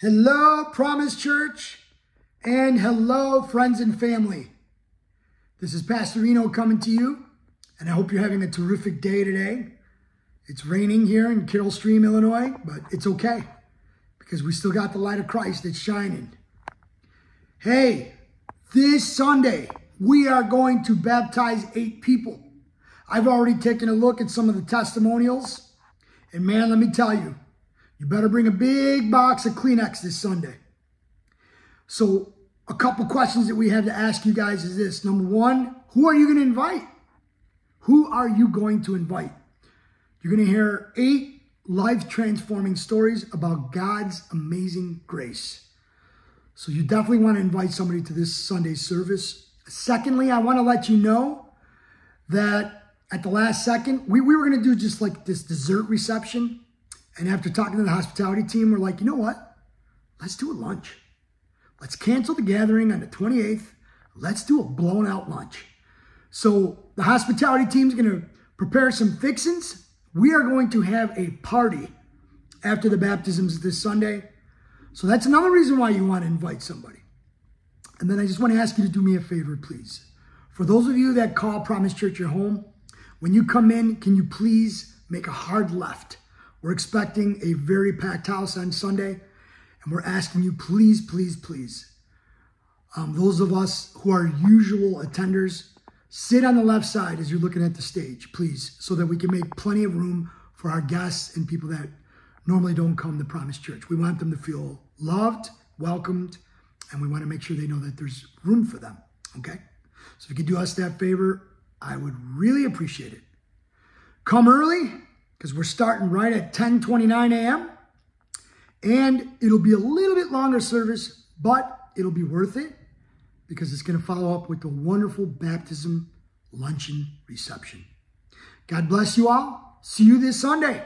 Hello, Promise Church, and hello, friends and family. This is Pastor Reno coming to you, and I hope you're having a terrific day today. It's raining here in Carol Stream, Illinois, but it's okay because we still got the light of Christ that's shining. Hey, this Sunday, we are going to baptize eight people. I've already taken a look at some of the testimonials, and man, let me tell you, you better bring a big box of Kleenex this Sunday. So, a couple questions that we have to ask you guys is this. Number one, who are you going to invite? Who are you going to invite? You're going to hear eight life transforming stories about God's amazing grace. So, you definitely want to invite somebody to this Sunday service. Secondly, I want to let you know that at the last second, we, we were going to do just like this dessert reception and after talking to the hospitality team, we're like, you know what? Let's do a lunch. Let's cancel the gathering on the 28th. Let's do a blown out lunch. So the hospitality team is going to prepare some fixins. We are going to have a party after the baptisms this Sunday. So that's another reason why you want to invite somebody. And then I just want to ask you to do me a favor, please. For those of you that call Promise Church your home, when you come in, can you please make a hard left? We're expecting a very packed house on Sunday, and we're asking you, please, please, please, um, those of us who are usual attenders, sit on the left side as you're looking at the stage, please, so that we can make plenty of room for our guests and people that normally don't come to Promise Church. We want them to feel loved, welcomed, and we want to make sure they know that there's room for them. Okay? So if you could do us that favor, I would really appreciate it. Come early, because we're starting right at 10:29 a.m. And it'll be a little bit longer service, but it'll be worth it because it's going to follow up with the wonderful baptism luncheon reception. God bless you all. See you this Sunday.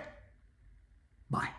Bye.